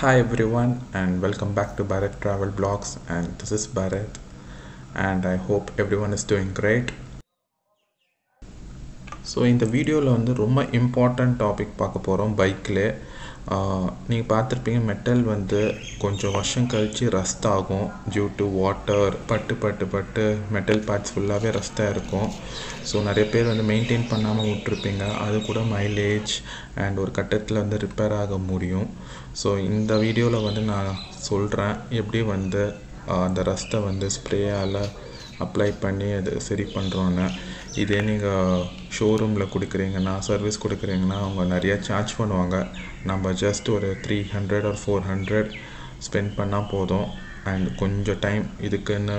Hi everyone and welcome back to Bharat Travel Blogs and this is Bharat and I hope everyone is doing great. So இந்த வீடியோவில் வந்து ரொம்ப important topic பார்க்க போகிறோம் பைக்கில் நீங்கள் பார்த்துருப்பீங்க மெட்டல் வந்து கொஞ்சம் வருஷம் கழித்து ரஸ்ட் ஆகும். டியூ டு வாட்டர் பட்டு பட்டு பட்டு மெட்டல் பார்ட்ஸ் ஃபுல்லாகவே ரஸ்ட்டாக இருக்கும். ஸோ நிறைய பேர் வந்து மெயின்டைன் பண்ணாமல் விட்ருப்பீங்க அது கூட மைலேஜ் அண்ட் ஒரு கட்டத்தில் வந்து ரிப்பேர் ஆக முடியும். ஸோ இந்த வீடியோவில் வந்து நான் சொல்கிறேன் எப்படி வந்து அந்த ரஸ்ட்டை வந்து ஸ்ப்ரேயால் அப்ளை பண்ணி அது சரி பண்ணுறோன்னு இதே நீங்கள் ஷோரூமில் கொடுக்குறீங்கன்னா சர்வீஸ் கொடுக்குறீங்கன்னா அவங்க நிறையா சார்ஜ் பண்ணுவாங்க. நம்ம ஜஸ்ட் ஒரு three hundred or four hundred spend பண்ணால் போதும். அண்ட் கொஞ்சம் டைம் இதுக்குன்னு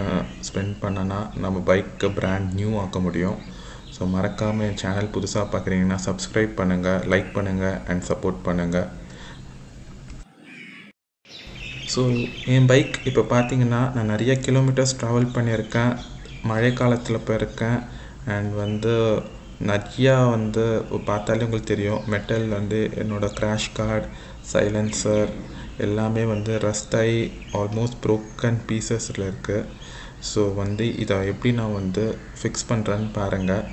ஸ்பெண்ட் பண்ணனா நம்ம பைக்கை பிராண்ட் நியூ ஆக்க முடியும். ஸோ மறக்காமல் என் சேனல் புதுசாக பார்க்குறீங்கன்னா சப்ஸ்கிரைப் பண்ணுங்கள் லைக் பண்ணுங்கள் அண்ட் சப்போர்ட் பண்ணுங்கள் ஸோ என் பைக் இப்போ பார்த்தீங்கன்னா நான் நிறைய கிலோமீட்டர்ஸ் ட்ராவல் பண்ணியிருக்கேன். மழை காலத்தில் போயிருக்கேன். அண்ட் வந்து நிறையா வந்து பார்த்தாலே உங்களுக்கு தெரியும் மெட்டல் வந்து என்னோடய க்ராஷ் கார்டு சைலன்சர் எல்லாமே வந்து ரஸ்டாகி ஆல்மோஸ்ட் ப்ரோக்கன் பீசஸில் இருக்குது ஸோ வந்து இதை எப்படி நான் வந்து ஃபிக்ஸ் பண்ணுறேன்னு பாருங்கள்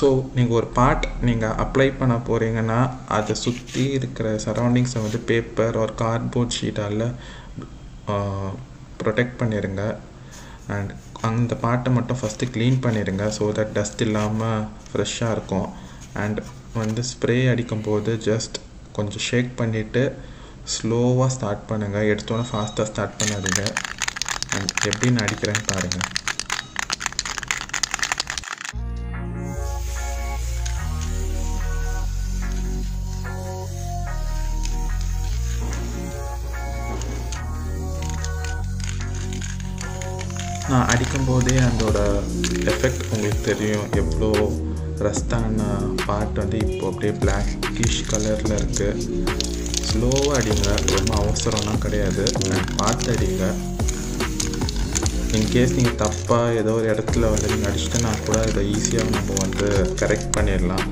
ஸோ நீங்கள் ஒரு பார்ட் நீங்கள் அப்ளை பண்ண போகிறீங்கன்னா அதை சுற்றி இருக்கிற சரௌண்டிங்ஸை வந்து பேப்பர் ஒரு கார்ட்போர்ட் ஷீட்டால் ப்ரொடெக்ட் பண்ணிடுங்க அண்ட் அந்த பாட்டை மட்டும் ஃபஸ்ட்டு க்ளீன் பண்ணிடுங்க ஸோ தட் டஸ்ட் இல்லாமல் ஃப்ரெஷ்ஷாக இருக்கும். அண்ட் வந்து ஸ்ப்ரே அடிக்கும்போது ஜஸ்ட் கொஞ்சம் ஷேக் பண்ணிவிட்டு ஸ்லோவாக ஸ்டார்ட் பண்ணுங்கள் எடுத்தோன்னே ஃபாஸ்ட்டாக ஸ்டார்ட் பண்ணாதீங்க. அண்ட் எப்படின்னு அடிக்கிறேன்னு பாருங்கள் அடிக்கும்போதே அதோட எஃபெக்ட் உங்களுக்கு தெரியும். எவ்வளோ ரஸ்தான பார்ட் வந்து இப்போ அப்படியே பிளாக்கிஷ் கலரில் இருக்குது ஸ்லோவாக அடிங்க. ரொம்ப அவசரம்லாம் கிடையாது. பார்த்து அடிங்க. இன்கேஸ் நீங்கள் தப்பாக ஏதோ ஒரு இடத்துல வந்து நீங்கள் அடிச்சுட்டுனா கூட இதை ஈஸியாக நம்ம வந்து கரெக்ட் பண்ணிடலாம்.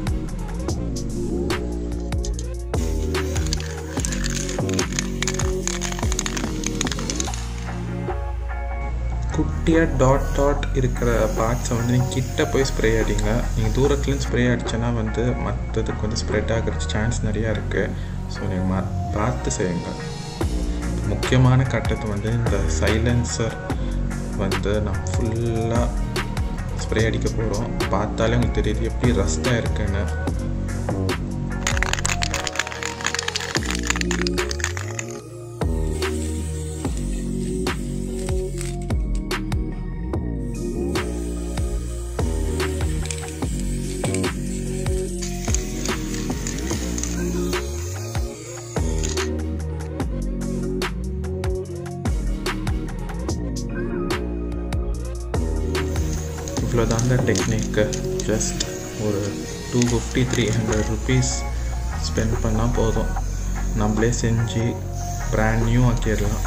குட்டியாக டாட் டாட் இருக்கிற பார்ட்ஸை வந்து நீங்கள் கிட்ட போய் ஸ்ப்ரே அடிங்க நீங்கள் தூரத்துலேருந்து ஸ்ப்ரே அடித்தோன்னா வந்து மற்றதுக்கு வந்து ஸ்ப்ரெட் ஆகிற சான்ஸ் நிறையா இருக்குது ஸோ நீங்கள் ம பார்த்து செய்யுங்க. முக்கியமான கட்டத்தை வந்து இந்த சைலன்சர் வந்து நான் ஃபுல்லாக ஸ்ப்ரே அடிக்க போகிறோம் பார்த்தாலே உங்களுக்கு தெரியுது எப்படி ரஸ்ட்டாக இருக்குன்னு. இவ்வளோதாங்க டெக்னிக்கு ஜஸ்ட் ஒரு two fifty three hundred rupees spend பண்ணால் போதும். நம்மளே செஞ்சு ப்ராண்ட் நியூ ஆக்கிடலாம்.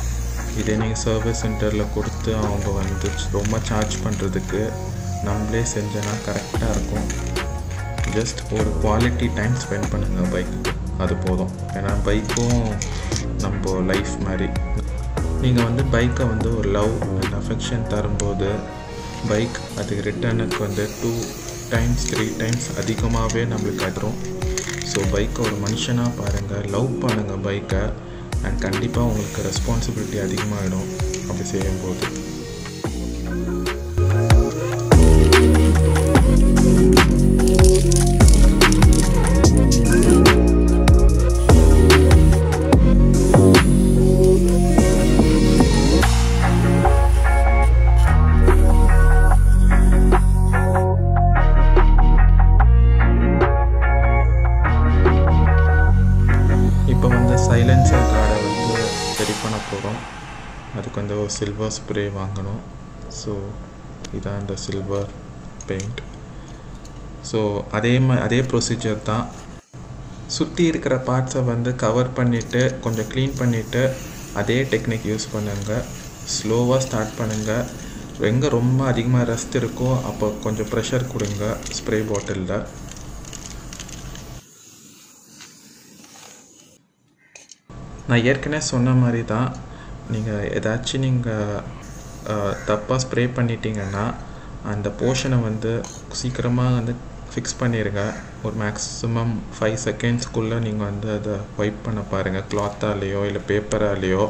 இதே நீங்கள் சர்வீஸ் சென்டரில் கொடுத்து அவங்க வந்து ரொம்ப சார்ஜ் பண்ணுறதுக்கு நம்மளே செஞ்சோன்னா கரெக்டாக இருக்கும். ஜஸ்ட் ஒரு குவாலிட்டி டைம் ஸ்பெண்ட் பண்ணுங்கள் பைக்கு அது போதும். ஏன்னா பைக்கும் நம்ம லைஃப் மாதிரி. நீங்கள் வந்து பைக்கை வந்து ஒரு லவ் அண்ட் அஃபெக்ஷன் தரும்போது பைக் அதுக்கு ரிட்டர்னுக்கு வந்து டூ டைம்ஸ் த்ரீ டைம்ஸ் அதிகமாகவே நம்மளுக்கு தரும் ஸோ பைக்கை ஒரு மனுஷனாக பாருங்கள் லவ் பண்ணுங்கள் பைக்கை அண்ட் கண்டிப்பாக உங்களுக்கு ரெஸ்பான்சிபிலிட்டி அதிகமாகிடும் அப்படி செய்யும்போது. அதுக்கு வந்து ஒரு சில்வர் ஸ்ப்ரே வாங்கணும். ஸோ இதான் இந்த சில்வர் பெயிண்ட் ஸோ அதே மா அதே ப்ரொசீஜர் தான். சுற்றி இருக்கிற பார்ட்ஸை வந்து கவர் பண்ணிவிட்டு கொஞ்சம் க்ளீன் பண்ணிவிட்டு அதே டெக்னிக் யூஸ் பண்ணுங்கள் ஸ்லோவாக ஸ்டார்ட் பண்ணுங்கள் எங்கே ரொம்ப அதிகமாக ரஸ்ட் இருக்கோ அப்போ கொஞ்சம் ப்ரெஷர் கொடுங்க ஸ்ப்ரே பாட்டிலில் நான் ஏற்கனவே சொன்ன மாதிரி தான் நீங்கள் ஏதாச்சும் நீங்கள் தப்பாக ஸ்ப்ரே பண்ணிட்டீங்கன்னா அந்த போர்ஷனை வந்து சீக்கிரமாக வந்து ஃபிக்ஸ் பண்ணிடுங்க ஒரு மேக்ஸிமம் ஃபைவ் செகண்ட்ஸ்க்குள்ளே நீங்கள் வந்து அதை வைப் பண்ண பாருங்கள் கிளாத்தாலேயோ இல்லை பேப்பராலேயோ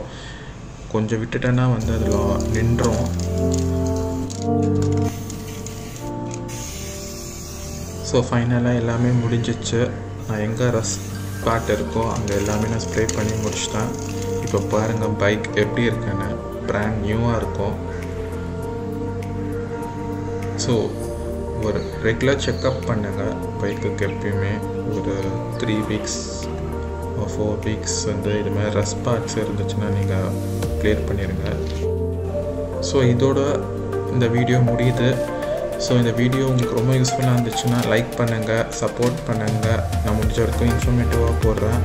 கொஞ்சம் விட்டுட்டேன்னா வந்து அதில் நின்றோம். ஸோ ஃபைனலாக எல்லாமே முடிஞ்சிச்சு. நான் எங்கே ரஸ் ஸ்பாட் இருக்கோ அங்கே எல்லாமே நான் ஸ்ப்ரே பண்ணி முடிச்சிட்டேன். இப்போ பாருங்கள் பைக் எப்படி இருக்குன்னு. பிராண்ட் நியூவாக இருக்கும். ஸோ ஒரு ரெகுலர் செக்கப் பண்ணுங்கள் பைக்குக்கு எப்பயுமே ஒரு த்ரீ வீக்ஸ் ஃபோர் வீக்ஸ் வந்து இது மாதிரி ரஸ் பார்ட்ஸ் இருந்துச்சுன்னா நீங்கள் கிளியர் பண்ணிடுங்க ஸோ இதோட இந்த வீடியோ முடியுது. ஸோ இந்த வீடியோ உங்களுக்கு ரொம்ப யூஸ்ஃபுல்லாக இருந்துச்சுன்னா லைக் பண்ணுங்கள் சப்போர்ட் பண்ணுங்கள் நான் முடிஞ்ச வரைக்கும் இன்ஃபர்மேட்டிவாக போடுறேன்.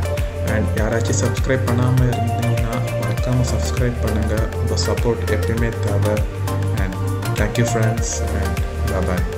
அண்ட் யாராச்சும் சப்ஸ்கிரைப் பண்ணாமல் இருந்தீங்கன்னா மறக்காமல் சப்ஸ்கிரைப் பண்ணுங்கள் உங்கள் சப்போர்ட் எப்பயுமே தேவை. And thank you friends and bye